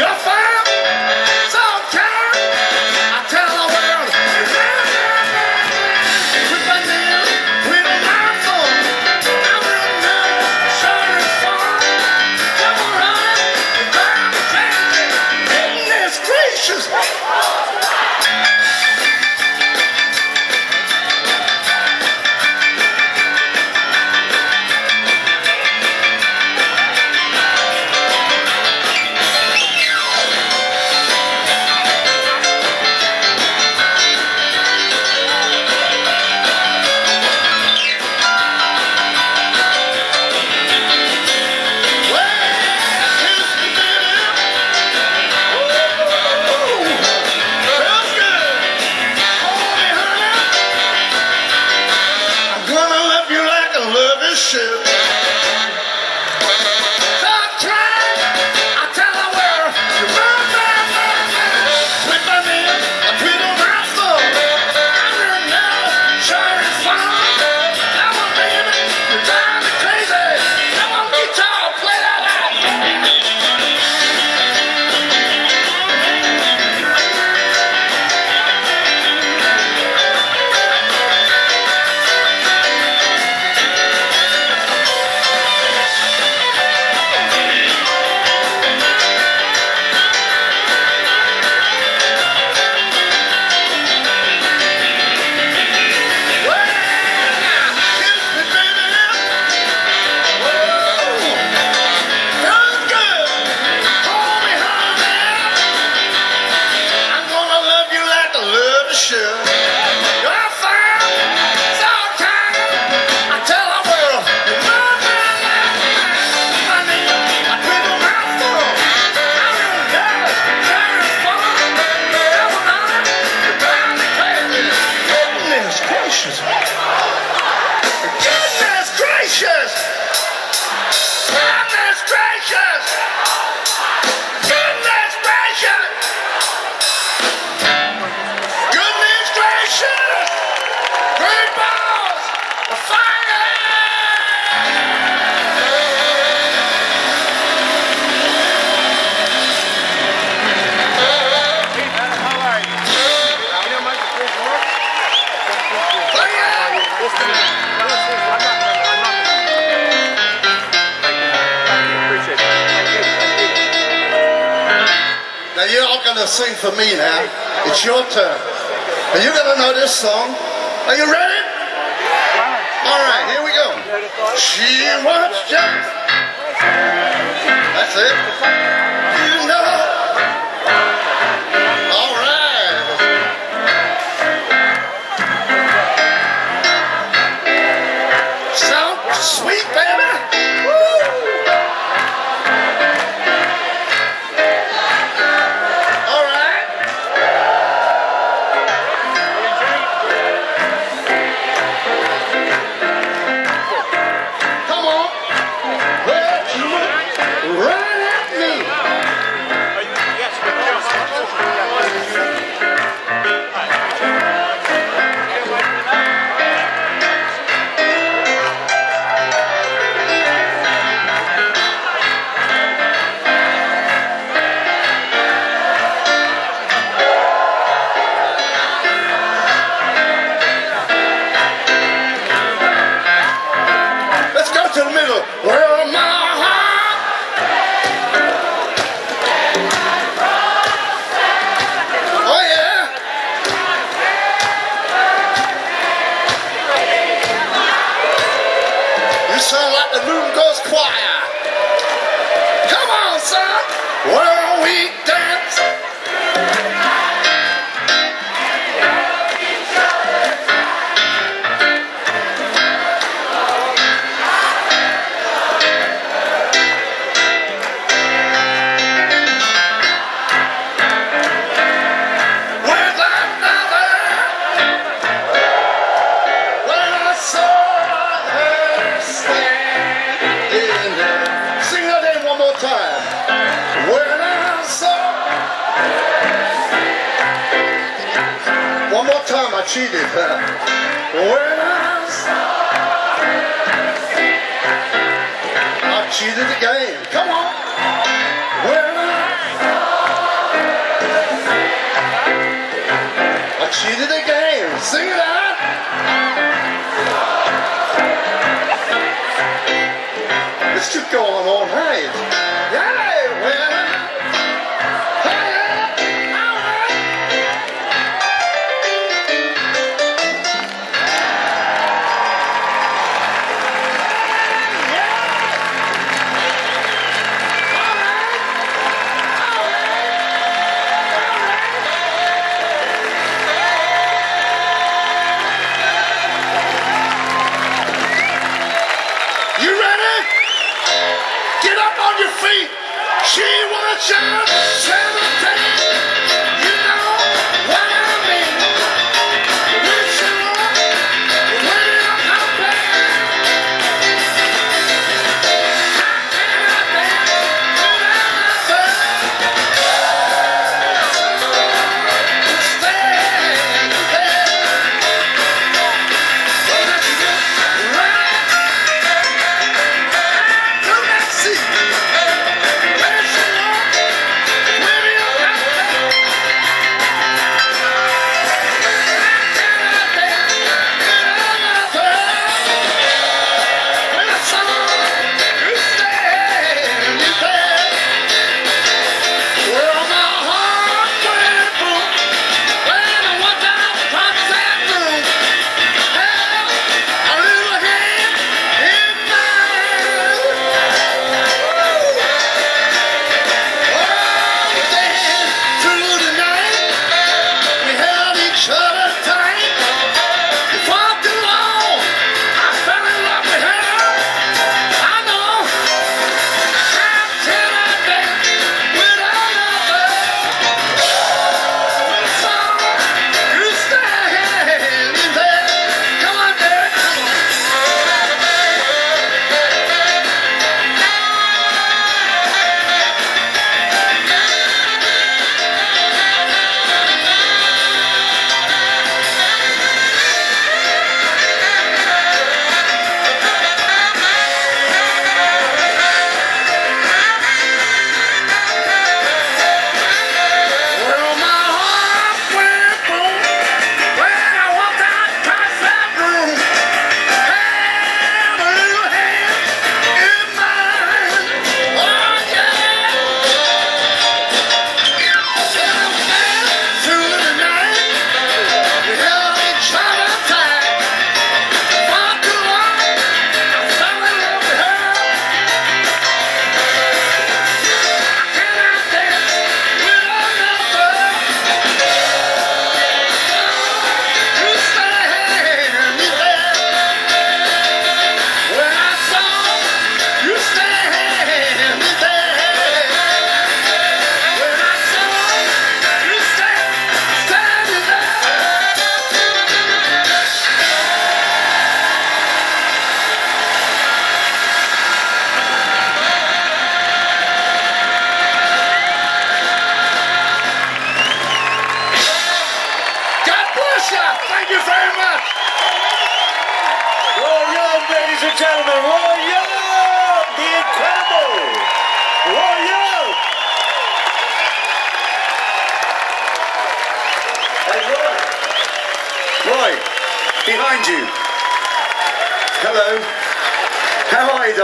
Just you're all gonna sing for me now. It's your turn. And you're gonna know this song. Are you ready? All right, here we go. She wants just. That's it. You know. Cheated. When I saw. I cheated. Come on. When I. I cheated the game. Sing it out. This could go on all night.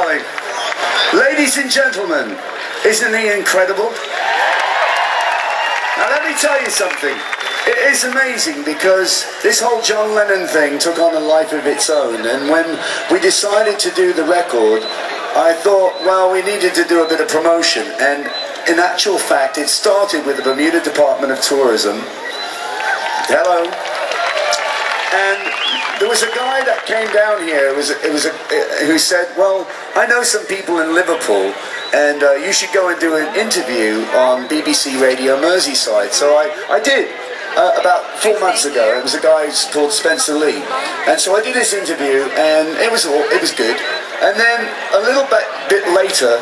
Ladies and gentlemen, isn't he incredible? Now let me tell you something. It is amazing because this whole John Lennon thing took on a life of its own. And when we decided to do the record, I thought, well, we needed to do a bit of promotion. And in actual fact, it started with the Bermuda Department of Tourism. Hello. And there was a guy that came down here. It was, it was a, who said, well, I know some people in Liverpool and uh, you should go and do an interview on BBC Radio Merseyside. So I, I did uh, about four months ago. It was a guy called Spencer Leigh, and so I did this interview, and it was all it was good. And then a little bit, bit later,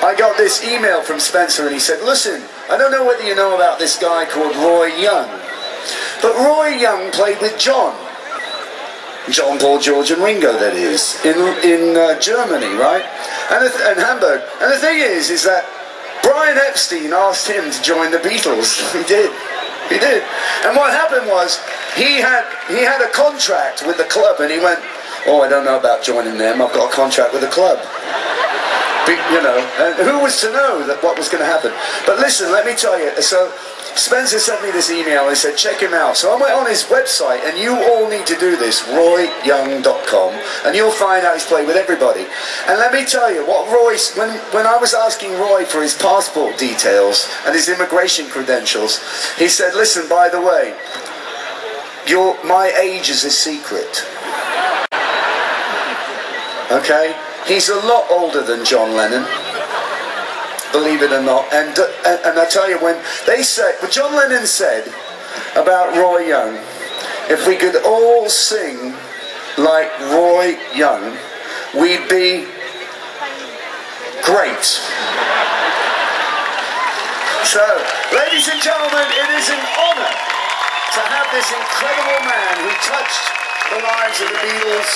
I got this email from Spencer, and he said, "Listen, I don't know whether you know about this guy called Roy Young, but Roy Young played with John." John, Paul, George, and Ringo, that is, in in uh, Germany, right? And, and Hamburg. And the thing is, is that Brian Epstein asked him to join the Beatles. he did. He did. And what happened was he had he had a contract with the club, and he went, "Oh, I don't know about joining them. I've got a contract with the club." you know, and who was to know that what was going to happen? But listen, let me tell you. So Spencer sent me this email and said, check him out. So I went on his website, and you all need to do this, royyoung.com, and you'll find out he's played with everybody. And let me tell you, what Roy, when, when I was asking Roy for his passport details and his immigration credentials, he said, listen, by the way, your, my age is a secret. Okay? He's a lot older than John Lennon believe it or not. And, uh, and, and I tell you, when they said, what John Lennon said about Roy Young, if we could all sing like Roy Young, we'd be great. So, ladies and gentlemen, it is an honor to have this incredible man who touched the lives of the Beatles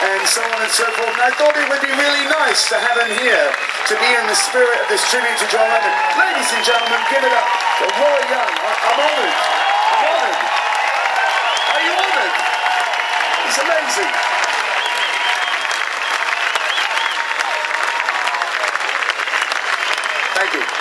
and so on and so forth. And I thought it would be really nice to have him here to be in the spirit of this tribute to John Lennon. Ladies and gentlemen, give it up for Roy Young. I- am honored. I'm honored. Are you honored? He's amazing. Thank you.